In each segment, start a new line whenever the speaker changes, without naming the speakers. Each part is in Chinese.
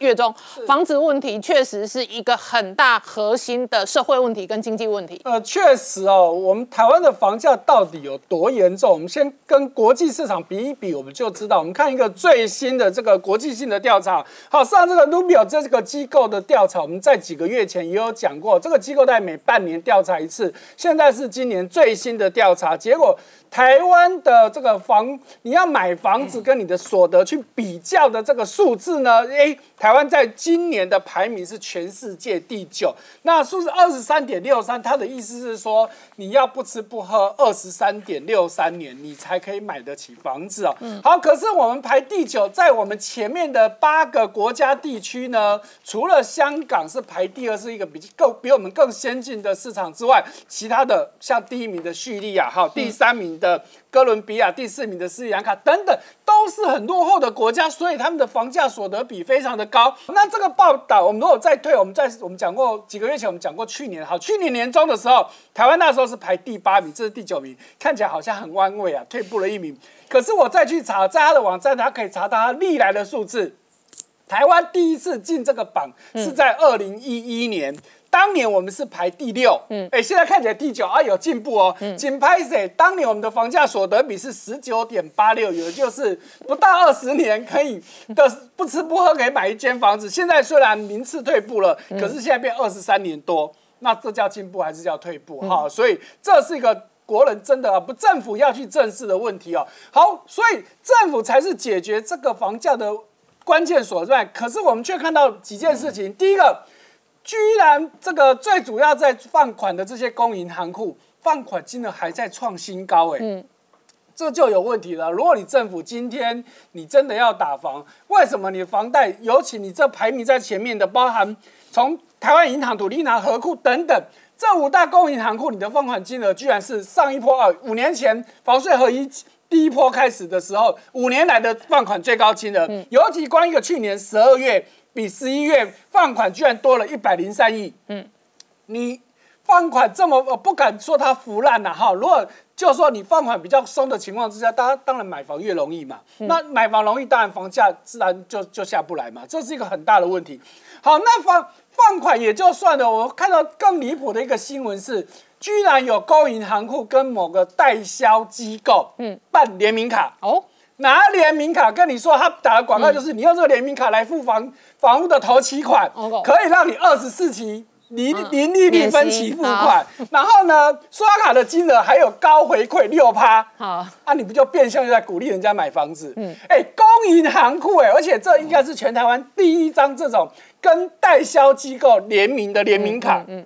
月中房子问题确实是一个很大核心的社会问题跟经济问题。
呃，确实哦，我们台湾的房价到底有多严重？我们先跟国际市场比一比，我们就知道。我们看一个最新的这个国际性的调查，好，上这个 Rubio 这个机构的调查，我们在几个月前也有讲过，这个机构在每半年调查一次，现在是今年最新的调查结果。台湾的这个房，你要买房子跟你的所得去比较的这个数字呢？诶，台湾在今年的排名是全世界第九，那数字二十三点六三，它的意思是说，你要不吃不喝二十三点六三年，你才可以买得起房子哦。好，可是我们排第九，在我们前面的八个国家地区呢，除了香港是排第二，是一个比更比我们更先进的市场之外，其他的像第一名的叙利亚，哈，第三名。的哥伦比亚第四名的斯里兰卡等等都是很落后的国家，所以他们的房价所得比非常的高。那这个报道，我们如果再退，我们在我们讲过几个月前，我们讲过去年好，去年年中的时候，台湾那时候是排第八名，这是第九名，看起来好像很弯位啊，退步了一名。可是我再去查，在他的网站，他可以查到。他历来的数字。台湾第一次进这个榜是在二零一一年。当年我们是排第六，嗯，哎，现在看起来第九啊，有进步哦。仅拍谁？当年我们的房价所得比是十九点八六，也就是不到二十年可以的不吃不喝可以买一间房子。现在虽然名次退步了，可是现在变二十三年多，那这叫进步还是叫退步？哈，所以这是一个国人真的不政府要去正视的问题哦。好，所以政府才是解决这个房价的关键所在。可是我们却看到几件事情，第一个。居然这个最主要在放款的这些公银行库放款金额还在创新高，哎，这就有问题了。如果你政府今天你真的要打房，为什么你房贷，尤其你这排名在前面的，包含从台湾银行、土地银行、河库等等这五大公银行库，你的放款金额居然是上一波啊，五年前房税合一第一波开始的时候，五年来的放款最高金额，尤其光一个去年十二月。比十一月放款居然多了一百零三亿，嗯，你放款这么，我不敢说它腐烂了哈。如果就说你放款比较松的情况之下，大家当然买房越容易嘛。那买房容易，当然房价自然就就下不来嘛。这是一个很大的问题。好，那放放款也就算了。我看到更离谱的一个新闻是，居然有高银行库跟某个代销机构，嗯，办联名卡哦。拿联名卡跟你说，他打的广告就是你用这个联名卡来付房房屋的头期款，可以让你二十四期零零利率分期付款，然后呢，刷卡的金额还有高回馈六趴。好，那，你不就变相就在鼓励人家买房子？嗯，哎，公银行库哎，而且这应该是全台湾第一张这种跟代销机构联名的联名卡。嗯。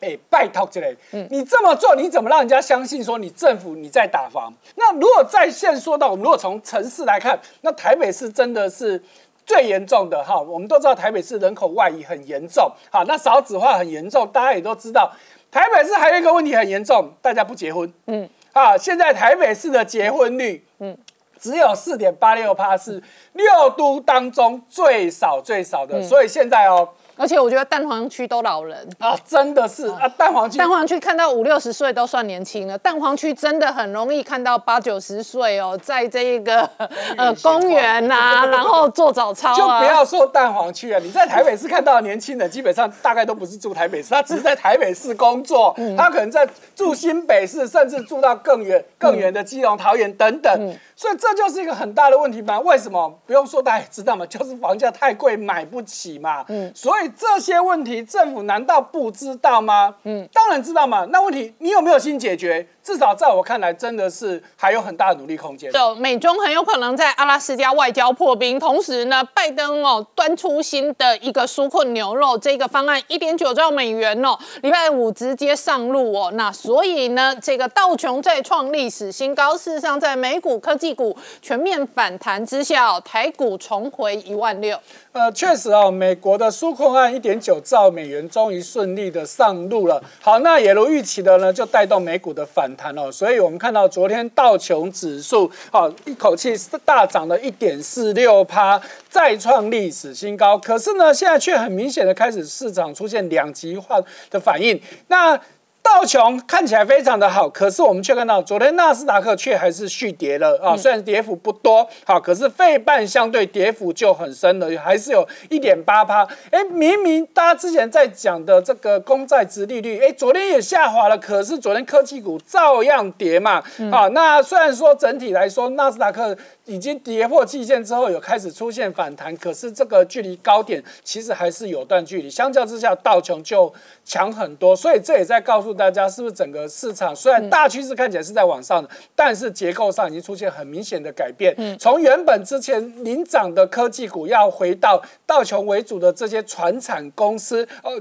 哎，拜托之类，你这么做，你怎么让人家相信说你政府你在打房？那如果在线说到，我们如果从城市来看，那台北市真的是最严重的哈。我们都知道台北市人口外移很严重，好，那少子化很严重，大家也都知道。台北市还有一个问题很严重，大家不结婚，嗯，啊，现在台北市的结婚率，嗯，只有四点八六趴，是六都当中最少最少的，所以现在哦。
而且我觉得蛋黄区都老人。
啊，真的是啊，蛋黄区
蛋黄区看到五六十岁都算年轻了，蛋黄区真的很容易看到八九十岁哦，在这一个 呃公园呐，然后做早操啊。
就不要说蛋黄区了，你在台北市看到年轻人，基本上大概都不是住台北市，他只是在台北市工作，他可能在住新北市，甚至住到更远更远的基隆、桃园等等。所以这就是一个很大的问题嘛？为什么？不用说，大家也知道嘛，就是房价太贵，买不起嘛。嗯，所以这些问题政府难道不知道吗？嗯，当然知道嘛。那问题你有没有心解决？至少在我看来，真的是还有很大的努力空间。
就美中很有可能在阿拉斯加外交破冰，同时呢，拜登哦端出新的一个纾困牛肉这个方案，一点九兆美元哦，礼拜五直接上路哦。那所以呢，这个道琼再创历史新高。事实上，在美股科技股全面反弹之下，哦台股重回一万六。
呃，确实哦，美国的纾困案一点九兆美元终于顺利的上路了。好，那也如预期的呢，就带动美股的反弹哦。所以我们看到昨天道琼指数哦，一口气大涨了一点四六趴，再创历史新高。可是呢，现在却很明显的开始市场出现两极化的反应。那道琼看起来非常的好，可是我们却看到昨天纳斯达克却还是续跌了啊，虽然跌幅不多，好，可是费半相对跌幅就很深了，还是有一点八趴。哎，明明大家之前在讲的这个公债值利率，哎，昨天也下滑了，可是昨天科技股照样跌嘛。好，那虽然说整体来说纳斯达克已经跌破季线之后有开始出现反弹，可是这个距离高点其实还是有段距离，相较之下道琼就强很多，所以这也在告诉。大家是不是整个市场虽然大趋势看起来是在往上的，但是结构上已经出现很明显的改变。从原本之前领涨的科技股，要回到道琼为主的这些船产公司，呃。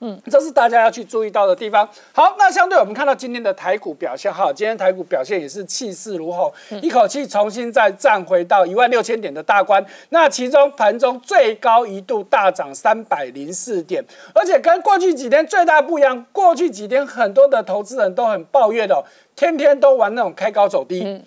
嗯，这是大家要去注意到的地方。好，那相对我们看到今天的台股表现，哈，今天台股表现也是气势如虹，一口气重新再站回到一万六千点的大关。那其中盘中最高一度大涨三百零四点，而且跟过去几天最大不一样，过去几天很多的投资人都很抱怨的，天天都玩那种开高走低，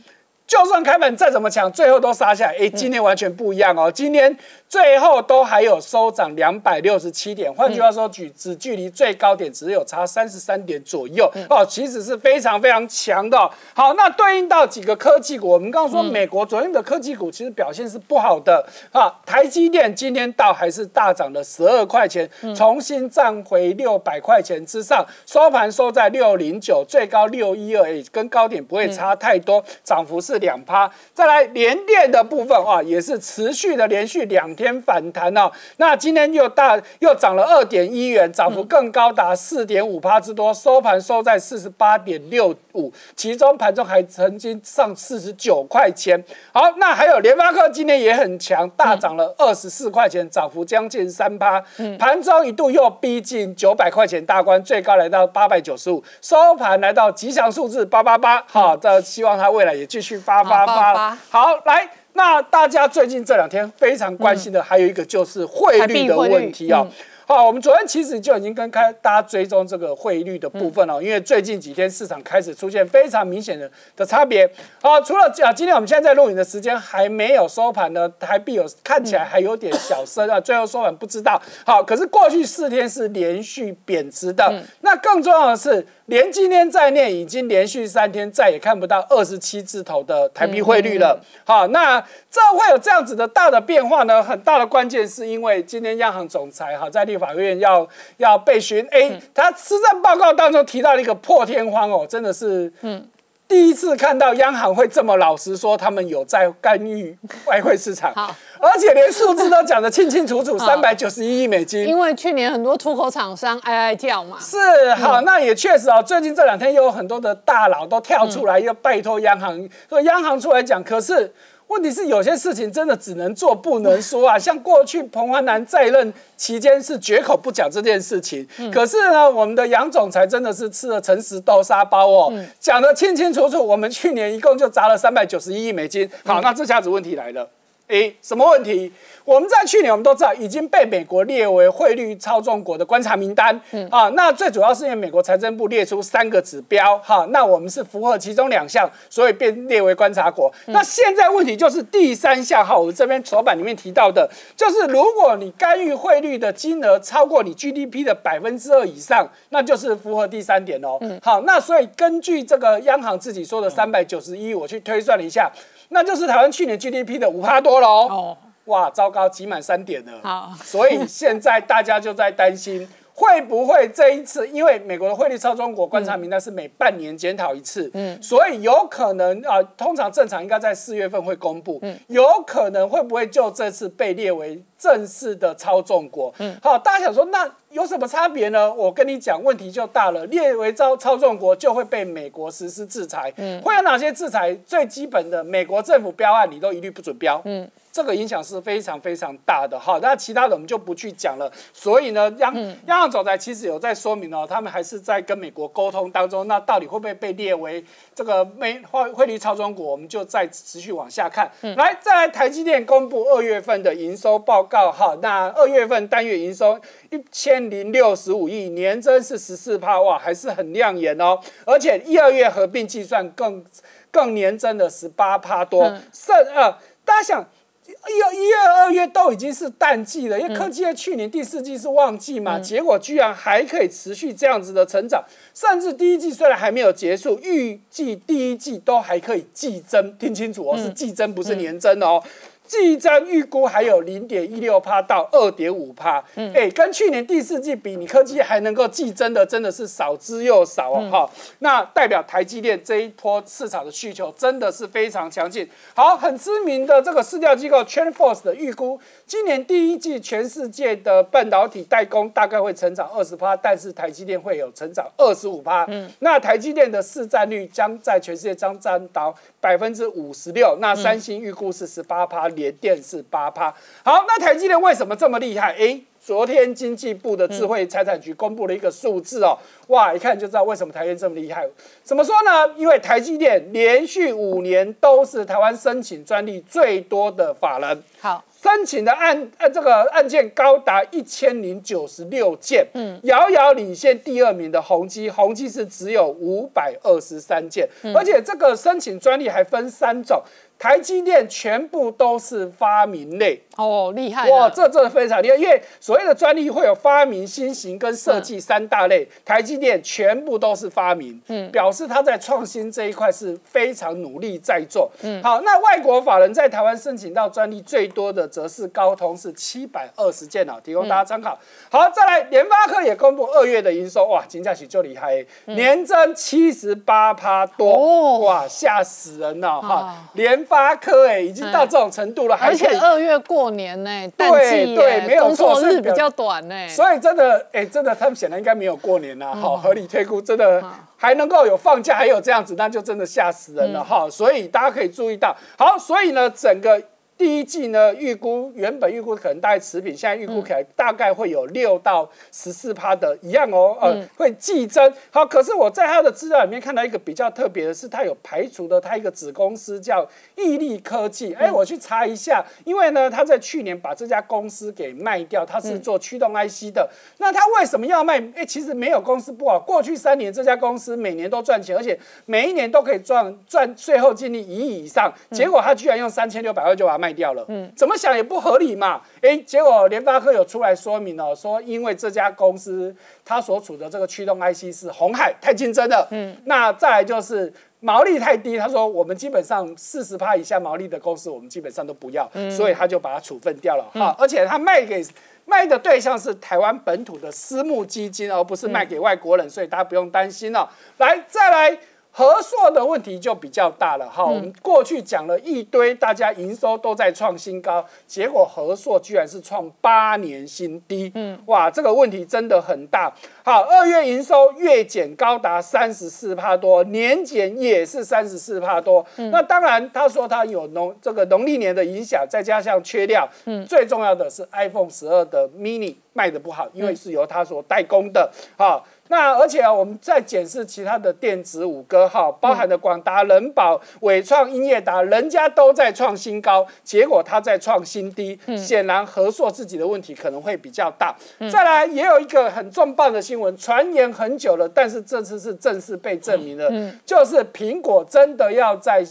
就算开盘再怎么强，最后都杀下来。哎，今天完全不一样哦，今天。最后都还有收涨两百六十七点，换句话说，距只距离最高点只有差三十三点左右哦，其实是非常非常强的。好，那对应到几个科技股，我们刚刚说美国昨天的科技股其实表现是不好的啊。台积电今天到还是大涨了十二块钱，重新站回六百块钱之上，收盘收在六零九，最高六一二，跟高点不会差太多，涨幅是两趴。再来联电的部分啊，也是持续的连续两。天反弹哦，那今天又大又涨了二点一元，涨幅更高达四点五趴之多，收盘收在四十八点六五，其中盘中还曾经上四十九块钱。好，那还有联发科今天也很强，大涨了二十四块钱，涨幅将近三趴。盘中一度又逼近九百块钱大关，最高来到八百九十五，收盘来到吉祥数字八八八。好，这希望它未来也继续发发发。好，来。那大家最近这两天非常关心的还有一个就是汇率的问题啊。好，我们昨天其实就已经跟开大家追踪这个汇率的部分了，因为最近几天市场开始出现非常明显的的差别。好，除了啊，今天我们现在在录影的时间还没有收盘呢，台币有看起来还有点小升啊，最后收盘不知道。好，可是过去四天是连续贬值的，那更重要的是。连今天在内已经连续三天再也看不到二十七字头的台币汇率了。好，那这会有这样子的大的变化呢？很大的关键是因为今天央行总裁哈在立法院要要被询，哎，他施政报告当中提到了一个破天荒哦，真的是嗯。第一次看到央行会这么老实说，他们有在干预外汇市场，好，而且连数字都讲得清清楚楚，三百九十一亿美金。
因为去年很多出口厂商哀哀叫嘛。
是，好，那也确实哦，最近这两天又有很多的大佬都跳出来又拜托央行，说央行出来讲，可是。问题是有些事情真的只能做不能说啊，像过去彭淮南在任期间是绝口不讲这件事情，可是呢，我们的杨总裁真的是吃了诚实豆沙包哦，讲得清清楚楚。我们去年一共就砸了三百九十一亿美金。好，那这下子问题来了，诶，什么问题？我们在去年我们都知道已经被美国列为汇率操纵国的观察名单，嗯啊，那最主要是因为美国财政部列出三个指标，哈，那我们是符合其中两项，所以被列为观察国。那现在问题就是第三项，哈，我们这边手板里面提到的，就是如果你干预汇率的金额超过你 GDP 的百分之二以上，那就是符合第三点哦。好，那所以根据这个央行自己说的三百九十一，我去推算了一下，那就是台湾去年 GDP 的五趴多了哦。哇，糟糕，挤满三点了。好，所以现在大家就在担心，会不会这一次，因为美国的汇率操纵国观察名单是每半年检讨一次，嗯，所以有可能啊，通常正常应该在四月份会公布，嗯，有可能会不会就这次被列为正式的操纵国？嗯，好，大家想说那有什么差别呢？我跟你讲，问题就大了，列为操操纵国就会被美国实施制裁，嗯，会有哪些制裁？最基本的，美国政府标案你都一律不准标，嗯。这个影响是非常非常大的，好，那其他的我们就不去讲了。所以呢，央央行总裁其实有在说明哦，他们还是在跟美国沟通当中。那到底会不会被列为这个美汇汇率操纵国？我们就再持续往下看。来，再来，台积电公布二月份的营收报告，哈，那二月份单月营收一千零六十五亿，年增是十四帕，哇，还是很亮眼哦。而且一二月合并计算更更年增的十八帕多，剩呃，大家想。一二、一月、二月都已经是淡季了，因为科技业去年第四季是旺季嘛，结果居然还可以持续这样子的成长，甚至第一季虽然还没有结束，预计第一季都还可以季增，听清楚哦，是季增不是年增哦。季增预估还有零点一六帕到二点五帕，哎，跟去年第四季比，你科技还能够季增的，真的是少之又少哦，哈。那代表台积电这一波市场的需求真的是非常强劲。好，很知名的这个市调机构 TrendForce 的预估，今年第一季全世界的半导体代工大概会成长二十帕，但是台积电会有成长二十五帕。嗯，那台积电的市占率将在全世界将占到百分之五十六，那三星预估是十八趴，联电是八趴，好，那台积电为什么这么厉害？哎，昨天经济部的智慧财产局公布了一个数字哦，哇，一看就知道为什么台积电这么厉害。怎么说呢？因为台积电连续五年都是台湾申请专利最多的法人。
好。
申请的案呃这个案件高达一千零九十六件，嗯，遥遥领先第二名的宏基，宏基是只有五百二十三件，而且这个申请专利还分三种，台积电全部都是发明类，
哦，厉害哇，
这这非常厉害，因为所谓的专利会有发明、新型跟设计三大类，台积电全部都是发明，嗯，表示他在创新这一块是非常努力在做，嗯，好，那外国法人在台湾申请到专利最多的。则是高通是七百二十件哦，提供大家参考。好，再来，联发科也公布二月的营收，哇，金价起就厉害，年增七十八趴多，哇，吓死人了哈！联发科哎，已经到这种程度了，
而且二月过年呢，对对，没有错，日比较短呢，
所以真的哎，真的他们显然应该没有过年呐，好，合理推估，真的还能够有放假，还有这样子，那就真的吓死人了哈！所以大家可以注意到，好，所以呢，整个。第一季呢，预估原本预估可能大概持平，现在预估起来大概会有六到十四趴的一样哦，呃，会季增。好，可是我在他的资料里面看到一个比较特别的是，他有排除的他一个子公司叫毅力科技。哎，我去查一下，因为呢，他在去年把这家公司给卖掉，他是做驱动 IC 的。那他为什么要卖？哎，其实没有公司不好，过去三年这家公司每年都赚钱，而且每一年都可以赚赚最后净利一亿以上。结果他居然用三千六百万就把它卖。卖掉了，嗯，怎么想也不合理嘛，哎，结果联发科有出来说明哦，说因为这家公司它所处的这个驱动 IC 是红海太竞争了，嗯，那再来就是毛利太低，他说我们基本上四十趴以下毛利的公司我们基本上都不要，所以他就把它处分掉了，哈，而且他卖给卖的对象是台湾本土的私募基金，而不是卖给外国人，所以大家不用担心了。来，再来。合硕的问题就比较大了。哈，我们过去讲了一堆，大家营收都在创新高，结果合硕居然是创八年新低，嗯，哇，这个问题真的很大。好，二月营收月减高达三十四帕多，年减也是三十四帕多。那当然，他说他有农这个农历年的影响，再加上缺料，嗯，最重要的是 iPhone 十二的 mini 卖的不好，因为是由他所代工的，好。那而且啊，我们再检视其他的电子五哥哈，包含的广达、人保、伟创、英业达，人家都在创新高，结果他在创新低，显然合硕自己的问题可能会比较大。再来，也有一个很重磅的新闻，传言很久了，但是这次是正式被证明了，就是苹果真的要在。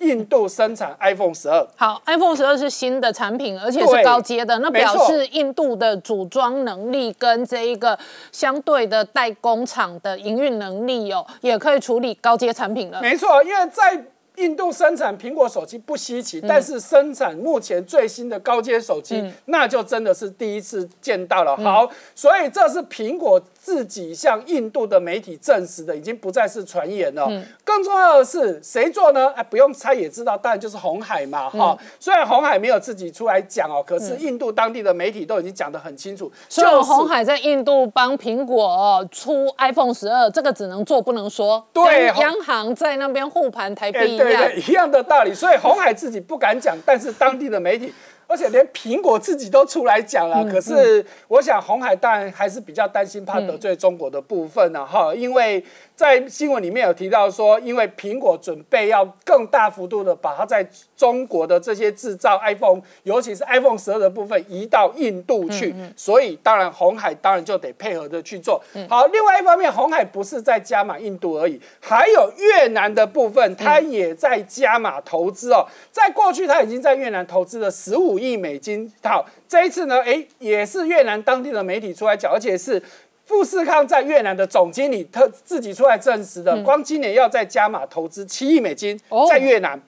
印度生产 iPhone 十二，
好，iPhone 十二是新的产品，而且是高阶的，那表示印度的组装能力跟这一个相对的代工厂的营运能力哦，也可以处理高阶产品了。
没错，因为在印度生产苹果手机不稀奇，但是生产目前最新的高阶手机，那就真的是第一次见到了。好，所以这是苹果。自己向印度的媒体证实的，已经不再是传言了。更重要的是，谁做呢？哎，不用猜也知道，当然就是红海嘛。哈，虽然红海没有自己出来讲哦，可是印度当地的媒体都已经讲得很清楚。
所以红海在印度帮苹果出 iPhone 十二，这个只能做不能说。对，央行在那边护盘台币一样，
一样的道理。所以红海自己不敢讲，但是当地的媒体。而且连苹果自己都出来讲了，可是我想红海当然还是比较担心，怕得罪中国的部分呢，哈，因为在新闻里面有提到说，因为苹果准备要更大幅度的把它在中国的这些制造 iPhone，尤其是 iPhone 十二的部分移到印度去，所以当然红海当然就得配合的去做。好，另外一方面，红海不是在加码印度而已，还有越南的部分，它也在加码投资哦。在过去，它已经在越南投资了十五亿美金。好，这一次呢，哎，也是越南当地的媒体出来讲，而且是。富士康在越南的总经理特自己出来证实的，光今年要在加码投资七亿美金在越南。哦，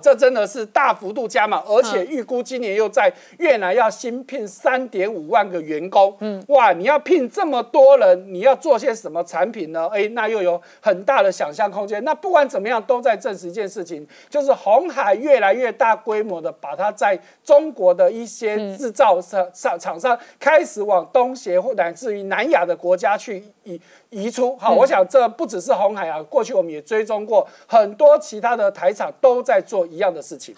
这真的是大幅度加码，而且预估今年又在越南要新聘三点五万个员工。嗯，哇，你要聘这么多人，你要做些什么产品呢？哎，那又有很大的想象空间。那不管怎么样，都在证实一件事情，就是红海越来越大规模的把它在中国的一些制造商厂厂商开始往东协或乃至于南亚的国家去移移出。好，我想这不只是红海啊，过去我们也追踪过很多其他的台厂都在。做一样的事情。